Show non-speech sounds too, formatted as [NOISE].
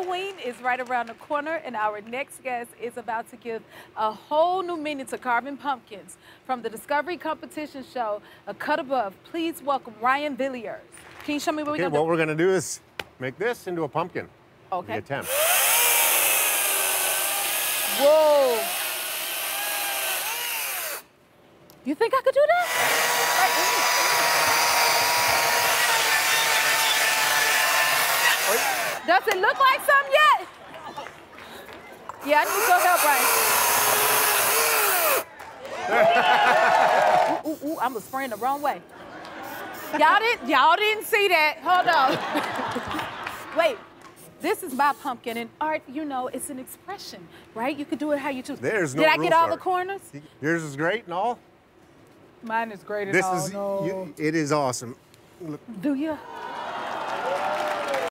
Halloween is right around the corner, and our next guest is about to give a whole new meaning to carving pumpkins. From the Discovery Competition show, A Cut Above, please welcome Ryan Villiers. Can you show me what Okay, we're what gonna we're gonna do is make this into a pumpkin. Okay. The attempt. Whoa. You think I could do that? Does it look like something yet? Yeah, I need some help, Ryan. [LAUGHS] ooh, ooh, ooh, I was spraying the wrong way. Y'all didn't, y'all didn't see that. Hold on. [LAUGHS] Wait, this is my pumpkin, and art, you know, it's an expression, right? You could do it how you choose. There's no Did I get all for the corners? Yours is great and all. Mine is great and This all. is no. you, it is awesome. Do you?